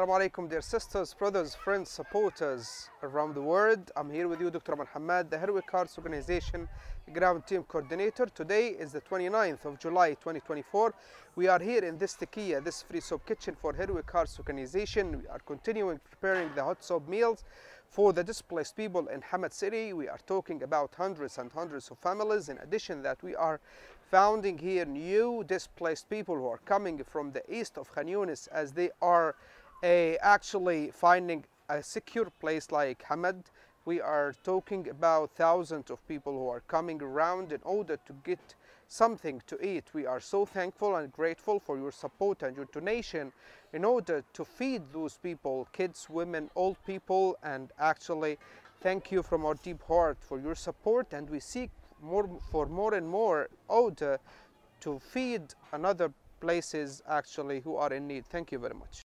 Assalamu alaikum, dear sisters, brothers, friends, supporters around the world. I'm here with you, Dr. Hamad, the Heroic Hearts Organization Ground Team Coordinator. Today is the 29th of July 2024. We are here in this tekiya, this free soap kitchen for Heroic Hearts Organization. We are continuing preparing the hot soap meals for the displaced people in Hamad City. We are talking about hundreds and hundreds of families. In addition that we are founding here new displaced people who are coming from the east of Khan Yunis as they are uh, actually finding a secure place like Hamad. We are talking about thousands of people who are coming around in order to get something to eat. We are so thankful and grateful for your support and your donation in order to feed those people, kids, women, old people, and actually thank you from our deep heart for your support and we seek more for more and more order to feed another places actually who are in need. Thank you very much.